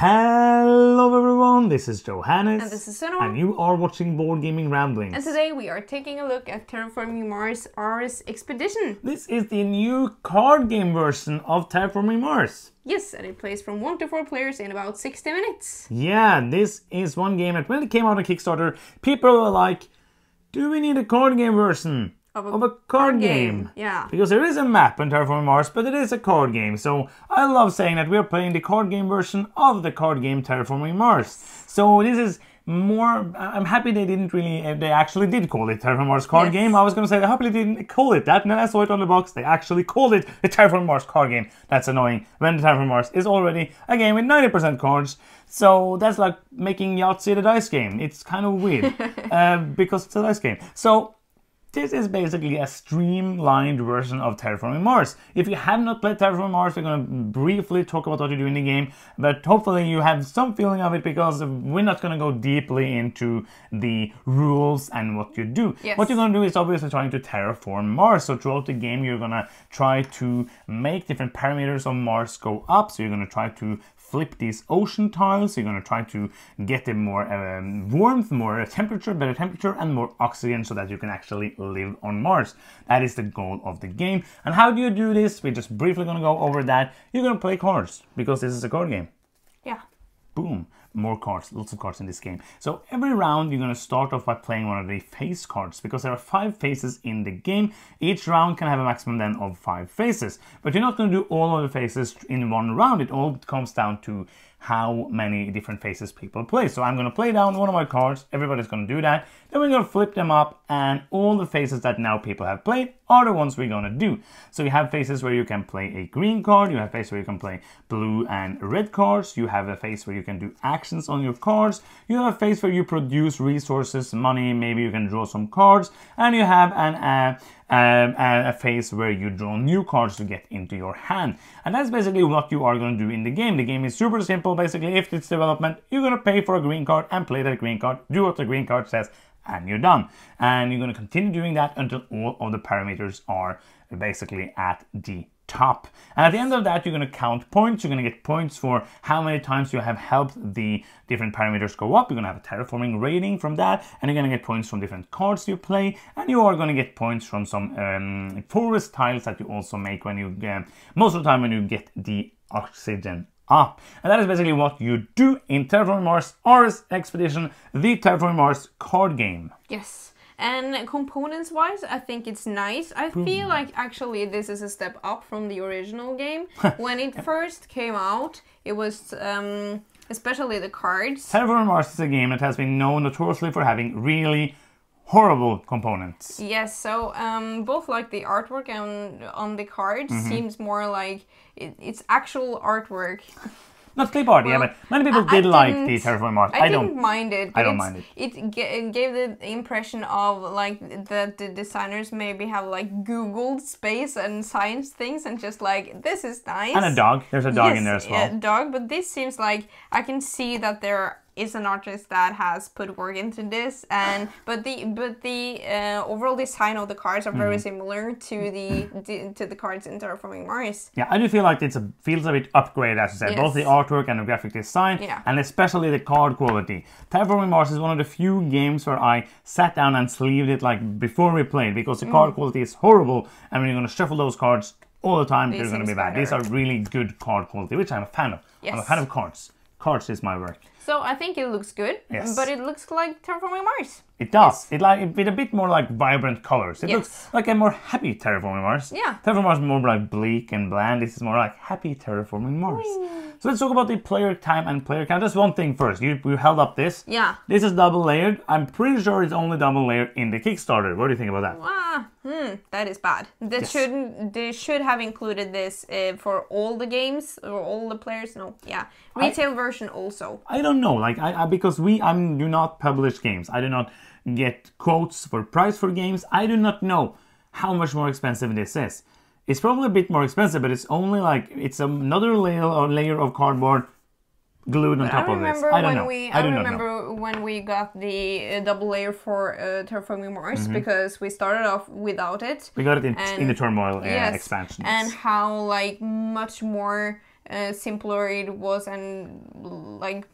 Hello everyone, this is Johannes. And this is Sunniva. And you are watching Board Gaming Ramblings. And today we are taking a look at Terraforming Mars Ares Expedition. This is the new card game version of Terraforming Mars. Yes, and it plays from 1 to 4 players in about 60 minutes. Yeah, this is one game that when it came out on Kickstarter, people were like, do we need a card game version? Of a, of a card game. Yeah. Because there is a map in Terraforming Mars, but it is a card game. So I love saying that we're playing the card game version of the card game Terraforming Mars. So this is more. I'm happy they didn't really. uh, They actually did call it Terraforming Mars card Yes. game. I was going to say i hope they didn't call it that, and then I saw it on the box. They actually called it the Terraforming Mars card game. That's annoying. When the Terraforming Mars is already a game with 90% cards. So that's like making Yahtzee the dice game. It's kind of weird uh, because it's a dice game. So this is basically a streamlined version of Terraforming Mars. If you have not played Terraforming Mars, we're going to briefly talk about what you do in the game, but hopefully you have some feeling of it because we're not going to go deeply into the rules and what you do. Yes. What you're going to do is obviously trying to terraform Mars. So throughout the game, you're going to try to make different parameters of Mars go up. So you're going to try to flip these ocean tiles. You're going to try to get them more um, warmth, more temperature, better temperature, and more oxygen so that you can actually live on Mars. That is the goal of the game. And how do you do this? We're just briefly going to go over that. You're going to play cards because this is a card game Yeah. boom, more cards, lots of cards in this game. So every round you're going to start off by playing one of the phase cards because there are five phases in the game. Each round can have a maximum then of five phases, but you're not going to do all of the phases in one round. It all comes down to how many different phases people play. So I'm going to play down one of my cards. Everybody's going to do that. Then we're going to flip them up, and all the phases that now people have played are the ones we're going to do. So you have phases where you can play a green card, you have phases where you can play blue and red cards, you have a phase where you can do actions on your cards, you have a phase where you produce resources, money, maybe you can draw some cards, and you have an uh, um, a phase where you draw new cards to get into your hand. And that's basically what you are going to do in the game. The game is super simple. Basically, if it's development, you're going to pay for a green card and play that green card, do what the green card says, and you're done. And you're going to continue doing that until all of the parameters are basically at the top. And at the end of that, you're going to count points. You're going to get points for how many times you have helped the different parameters go up. You're going to have a terraforming rating from that, and you're going to get points from different cards you play, and you are going to get points from some um, forest tiles that you also make when you get, most of the time when you get the oxygen up. And that is basically what you do in Terraforming Mars Ares Expedition, the Terraforming Mars card game. Yes. And components wise, I think it's nice. I feel like actually this is a step up from the original game. when it first came out, it was um, especially the cards. Terraforming Mars is a game that has been known notoriously for having really horrible components. Yes, so um, both like the artwork and on the cards Mm-hmm. seems more like it, it's actual artwork. Not clip art, yeah, Well, but many people I- I did like the Terraforming Mars. I, I, don't. mind it. I don't mind it. It, ga- it gave the impression of like that the designers maybe have like Googled space and science things and just like this is nice. And a dog. There's a dog in there as well. yeah, dog. But this seems like I can see that there is an artist that has put work into this, and but the but the uh, overall design of the cards are very similar to the, to the cards in Terraforming Mars. Yeah, I do feel like it's a feels a bit upgraded, as I said, both the artwork and the graphic design, Yeah. and especially the card quality. Terraforming Mars is one of the few games where I sat down and sleeved it like before we played because the Mm. card quality is horrible, and when you're going to shuffle those cards all the time, they're going to be bad. These are really good card quality, which I'm a fan of. I'm a fan of cards. Cards is my work. So I think it looks good, Yes. but it looks like Terraforming Mars. It does. It like with a bit more like vibrant colors. It Yes. looks like a more happy terraforming Mars. Yeah. Terraforming Mars is more like bleak and bland. This is more like happy terraforming Mars. So let's talk about the player time and player count. Just one thing first. You, you held up this. Yeah. This is double layered. I'm pretty sure it's only double layered in the Kickstarter. What do you think about that? Ah, hmm, that is bad. They Yes. shouldn't. They should have included this uh, for all the games or all the players. No, yeah, retail version also. I don't know. Like I, I because we I do not publish games. I do not get quotes for price for games. I do not know how much more expensive this is. It's probably a bit more expensive, but it's only like it's another layer or layer of cardboard glued on top of this. I don't know. we. I I, do not know. remember when we got the uh, double layer for uh, Terraforming Mars Mm-hmm. because we started off without it. We got it in, And- in the turmoil uh, yes, expansions. and how like much more uh, simpler it was and like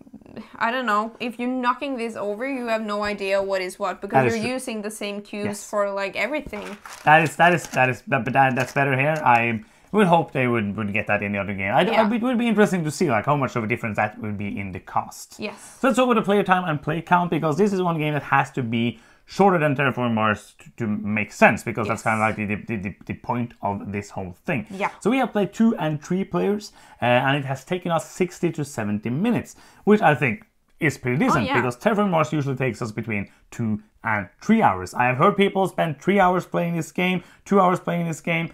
I don't know if you're knocking this over, you have no idea what is what because is you're true. using the same cubes Yes. for like everything. That is that is that is but that, that's better here. I would hope they would, would get that in the other game. I, Yeah. it would be interesting to see like how much of a difference that would be in the cost. Yes. So let's talk about the player time and play count because this is one game that has to be shorter than Terraforming Mars to, to make sense because that's kind of like the, the, the, the point of this whole thing. Yeah. So we have played two and three players uh, and it has taken us 60 to 70 minutes, which I think is pretty decent Oh, yeah. because Terraforming Mars usually takes us between two and three hours. I have heard people spend three hours playing this game, two hours playing this game.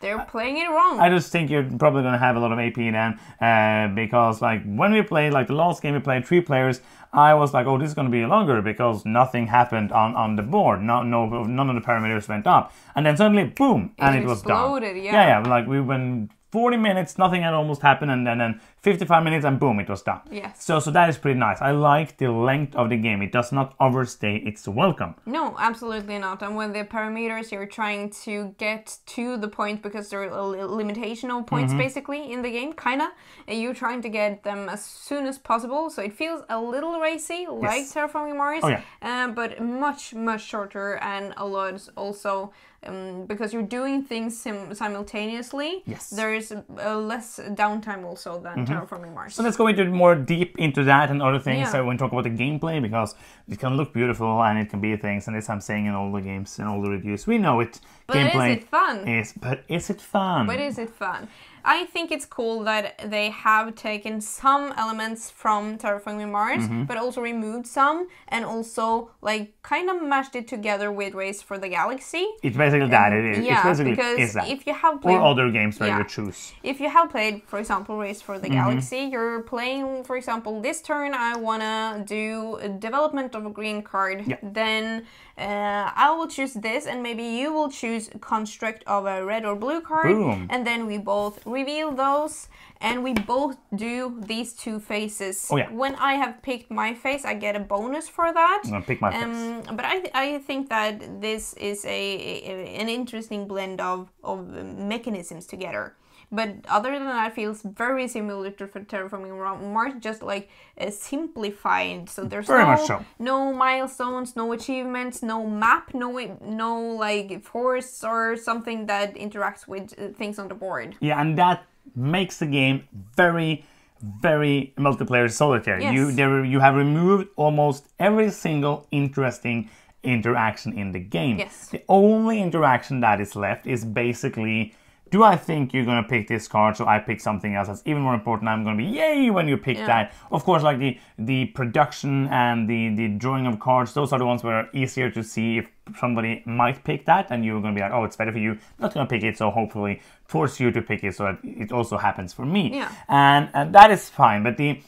They're playing it wrong. I just think you're probably going to have a lot of AP then, uh, because like when we played, like the last game we played three players, I was like, oh, this is going to be longer because nothing happened on, on the board. No, no, none of the parameters went up, and then suddenly, boom, and it, was done. yeah. yeah, yeah. Like we went 40 minutes, nothing had almost happened, and then, then 55 minutes, and boom, it was done. Yes. So so that is pretty nice. I like the length of the game. It does not overstay its welcome. No, absolutely not. And with the parameters, you're trying to get to the point because there are a li- limitation of points Mm-hmm. basically in the game, kinda. And you're trying to get them as soon as possible. So it feels a little racy, like Yes. Terraforming Mars, Oh, yeah. uh, but much, much shorter and a lot also. Um, because you're doing things sim- simultaneously, Yes. there's uh, less downtime also than Terraforming Mars. So let's go into more deep into that and other things. Yeah. So when we talk about the gameplay, because it can look beautiful and it can be things, and this I'm saying in all the games and all the reviews. We know it. But gameplay is it fun? is, but is it fun? But is it fun? I think it's cool that they have taken some elements from Terraforming Mars, Mm-hmm. but also removed some, and also like kind of mashed it together with Race for the Galaxy. it's basically that. It is. it's yeah, basically because is that. if you have played or other games where yeah. you choose. if you have played, for example, Race for the Mm-hmm. Galaxy, you're playing, for example, this turn I wanna do development of a green card. Yeah. Then uh, I will choose this, and maybe you will choose construct of a red or blue card. Boom. And then we both reveal those, and we both do these two phases. Oh, yeah. When I have picked my phase, I get a bonus for that. I'm pick my phase. Um, but I, I think that this is a, a an interesting blend of of mechanisms together. But other than that, it feels very similar to Terraforming Ra- Mars, just like uh, simplified. So there's Very no so. no milestones, no achievements, no map, no no like forests or something that interacts with uh, things on the board. Yeah, and that makes the game very, very multiplayer solitaire. Yes. You there you have removed almost every single interesting interaction in the game. Yes. The only interaction that is left is basically do I think you're gonna pick this card, so I pick something else that's even more important. I'm gonna be yay when you pick Yeah. that. Of course, like the the production and the the drawing of cards, those are the ones where are easier to see if somebody might pick that, and you're gonna be like, oh, it's better for you. Not gonna pick it, so hopefully force you to pick it, so that it also happens for me. Yeah. And and that is fine, but the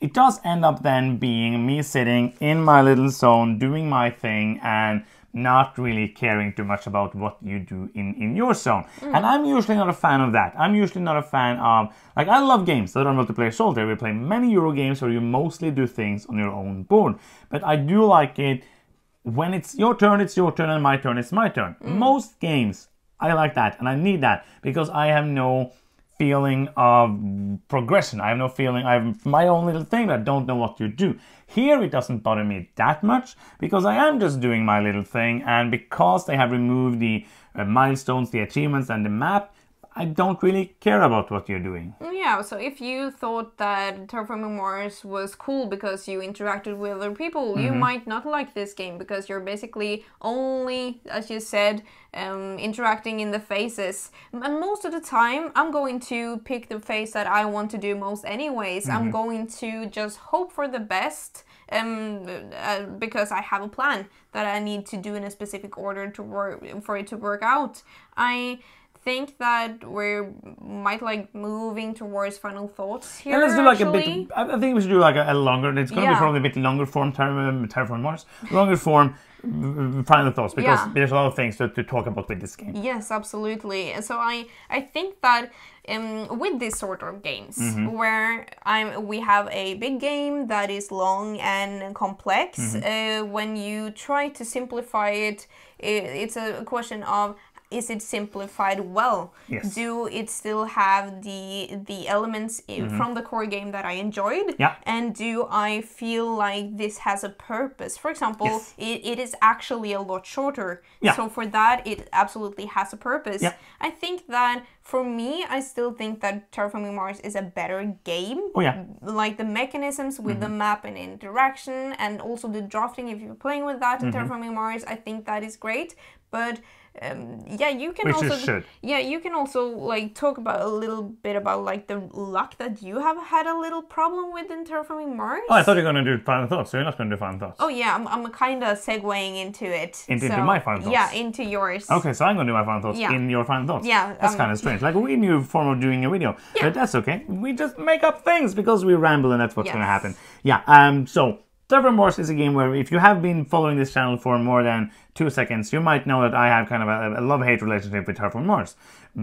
it does end up then being me sitting in my little zone doing my thing and not really caring too much about what you do in, in your zone. Mm. And I'm usually not a fan of that. I'm usually not a fan of, like, I love games that are multiplayer solitaire. We play many Euro games where you mostly do things on your own board. But I do like it when it's your turn, it's your turn, and my turn, it's my turn. Mm. Most games, I like that, and I need that because I have no feeling of progression. I have no feeling. I have my own little thing that I don't know what to do. Here, it doesn't bother me that much because I am just doing my little thing, and because they have removed the uh, milestones, the achievements, and the map, I don't really care about what you're doing. Yeah, so if you thought that Terraforming Mars was cool because you interacted with other people, you Mm-hmm. might not like this game because you're basically only, as you said, um, interacting in the phases. And most of the time, I'm going to pick the phase that I want to do most, anyways. Mm-hmm. I'm going to just hope for the best. Um, uh, because I have a plan that I need to do in a specific order to work for it to work out. I think that we might like moving towards final thoughts here. Yeah, let's do like actually. a bit. I think we should do like a, a longer. It's going to Yeah. be probably a bit longer form. Terra, um, Terraform Mars, longer form. uh, Final thoughts because Yeah. there's a lot of things to, to talk about with this game. Yes, absolutely. So I I think that um, with this sort of games Mm-hmm. where I'm we have a big game that is long and complex, Mm-hmm. uh, when you try to simplify it, i it's a question of is it simplified well? Yes. Do it still have the the elements in, from the core game that I enjoyed? Yeah. And do I feel like this has a purpose? For example, Yes. it, it is actually a lot shorter. Yeah. So for that, it absolutely has a purpose. Yeah. I think that for me, I still think that Terraforming Mars is a better game. Oh yeah. Like the mechanisms with the Mm-hmm. map and interaction, and also the drafting. If you're playing with that in Terraforming Mars, I think that is great. But um, yeah, you can Which also should. yeah you can also like talk about a little bit about like the luck that you have had a little problem with in Terraforming Mars. Oh, I thought you were going to do final thoughts. So you're not going to do final thoughts. Oh yeah, I'm, I'm kind of segueing into it. Into- into my final thoughts? Yeah, into yours. Okay, so I'm going to do my final thoughts Yeah. in your final thoughts. Yeah, That's um, kind of strange. Like we knew form of doing a video. Yeah. But that's okay. We just make up things because we ramble and that's what's Yes. going to happen. Yeah, um, so Terraform Mars is a game where if you have been following this channel for more than two seconds, you might know that I have kind of a, a love-hate relationship with Terraform Mars.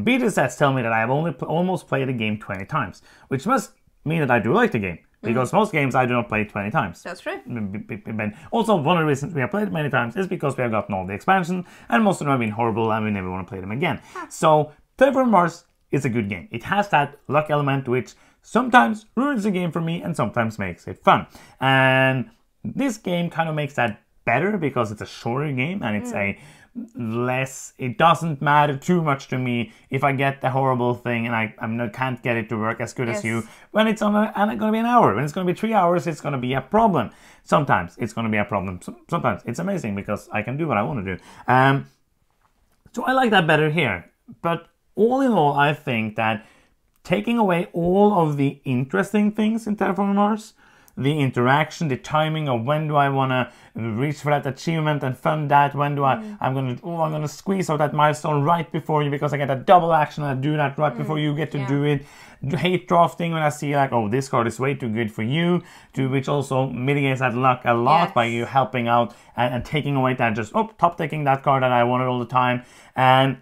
Beta sets tell me that I have only almost played the game 20 times, which must mean that I do like the game. Mm. Because most games I do not play 20 times. That's true. Also one of the reasons we have played it many times is because we have gotten all the expansion and most of them have been horrible and we never want to play them again. Ah. So Terraform Mars is a good game. It has that luck element which sometimes ruins the game for me and sometimes makes it fun. And this game kind of makes that better because it's a shorter game and it's a less it doesn't matter too much to me if I get the horrible thing and I I'm not, can't get it to work as good as you. When it's on a, and going to be an hour. When it's going to be three hours it's going to be a problem. Sometimes it's going to be a problem. So- sometimes it's amazing because I can do what I want to do. Um, so I like that better here. But all in all I think that taking away all of the interesting things in Terraform Mars, the interaction, the timing of when do I want to reach for that achievement and fund that, when do I, mm. I'm going to, oh, I'm going to squeeze out that milestone right before you because I get a double action and I do that right mm. before you get to yeah. do it. Hate drafting when I see like, oh, this card is way too good for you, to which also mitigates that luck a lot by you helping out and, and taking away that just, oh, top taking that card that I wanted all the time. And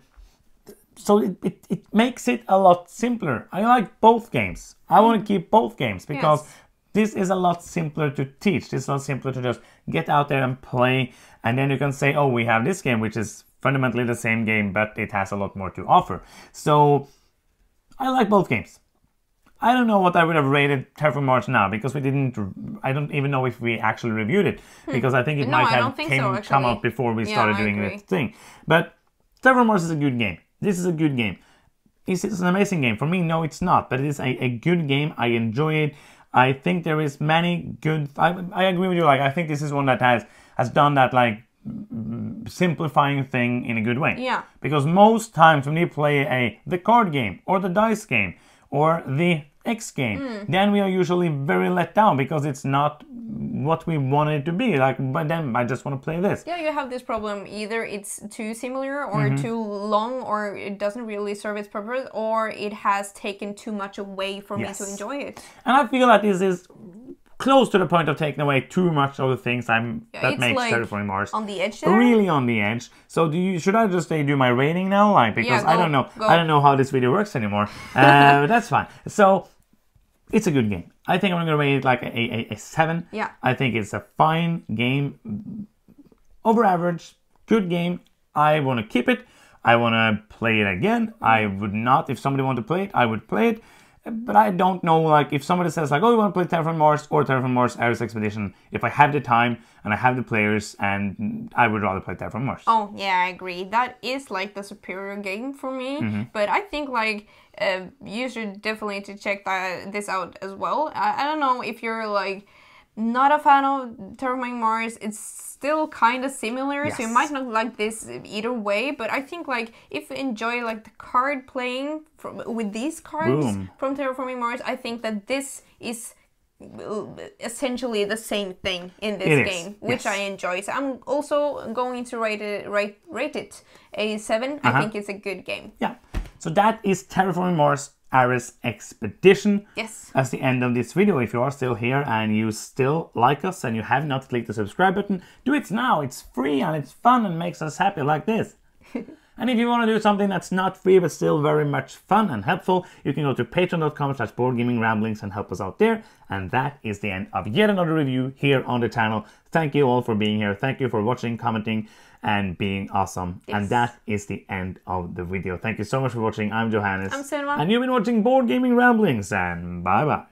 so it, it, it makes it a lot simpler. I like both games. I want to mm. keep both games because Yes. This is a lot simpler to teach. This is a lot simpler to just get out there and play. And then you can say, oh, we have this game, which is fundamentally the same game, but it has a lot more to offer. So I like both games. I don't know what I would have rated Terraform Mars now because we didn't. I don't even know if we actually reviewed it because I think it Hmm. No, might have came, so, come out before we Yeah, started I doing agree. this thing. But Terraform Mars is a good game. This is a good game. Is it an amazing game? For me, no, it's not. But it is a, a good game. I enjoy it. I think there is many good. I, I agree with you. Like I think this is one that has has done that like mm, simplifying thing in a good way. Yeah. Because most times when we play a the card game or the dice game or the X game, Hmm. then we are usually very let down because it's not what we want it to be. Like, but then I just want to play this. Yeah, you have this problem. Either it's too similar or Mm-hmm. too long or it doesn't really serve its purpose or it has taken too much away for Yes. me to enjoy it. And I feel that this is close to the point of taking away too much of the things I'm that makes like Terraforming Mars. On the edge there. Really on the edge. So do you? Should I just say do my rating now? Like because Yeah, I don't know. go. I don't know how this video works anymore. Uh, but that's fine. So it's a good game. I think I'm gonna rate it like a, a, a seven. Yeah. I think it's a fine game, over average, good game. I want to keep it. I want to play it again. I would not, if somebody want to play it, I would play it. But I don't know, like, if somebody says, like, oh, you want to play Terraform Mars or Terraform Mars Ares Expedition, if I have the time and I have the players, and I would rather play Terraform Mars. Oh yeah, I agree. That is like the superior game for me. Mm-hmm. But I think like uh, you should definitely to check that this out as well. I, I don't know if you're like not a fan of Terraforming Mars. It's still kind of similar, so you might not like this either way. But I think like if you enjoy like the card playing from, with these cards Boom. from Terraforming Mars, I think that this is uh, essentially the same thing in this It is, game, which yes. I enjoy. So I'm also going to rate it rate rate it a 7 I Uh-huh. think it's a good game. Yeah. So that is Terraforming Mars Ares Expedition. Yes. That's the end of this video. If you are still here and you still like us and you have not clicked the subscribe button, do it now. It's free and it's fun and makes us happy like this. And if you want to do something that's not free but still very much fun and helpful, you can go to patreon.com slash boardgamingramblings and help us out there. And that is the end of yet another review here on the channel. Thank you all for being here. Thank you for watching, commenting, and being awesome. Yes. And that is the end of the video. Thank you so much for watching. I'm Johannes. I'm Sunniva. And you've been watching Board Gaming Ramblings, and bye bye.